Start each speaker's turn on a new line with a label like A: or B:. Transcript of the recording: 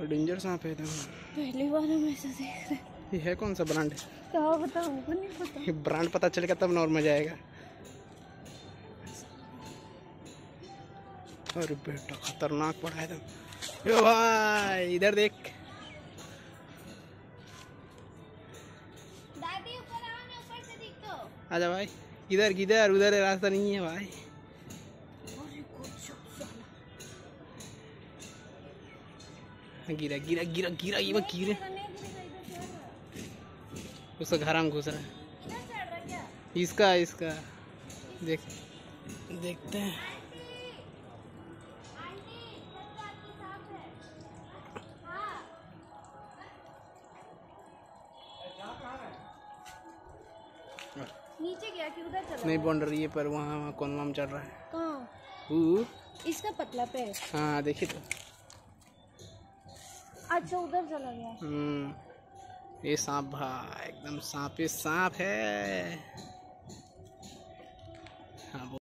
A: और डेंजर सांप है देखो
B: पहली बार हम ऐसा देख रहे हैं।
A: ये है कौन सा ब्रांड?
B: क्या बता हमको नहीं पता।
A: ये ब्रांड पता चलेगा तब ना और मज़ा आएगा। अरे बेटा खतरनाक पड़ा है एकदम यो भाई इधर देख।
B: दादी ऊपर आओ ना ऊपर से दिख। तो
A: आजा भाई। इधर किधर उधर रास्ता नहीं है भाई। गिरा गिरा गिरा गिरा ये वो गिरे। उसका घर में घुस रहा है। इसका इसका। देख। देखते हैं।
B: नीचे गया कि उधर चला
A: नहीं रही है पर वहाँ वहाँ कौन वाम चल रहा है?
B: कहाँ? इसका पतला पैर।
A: हाँ देखिए तो।
B: अच्छा उधर चला गया।
A: हम्म ये सांप भाई एकदम सांप ही सांप है हाँ।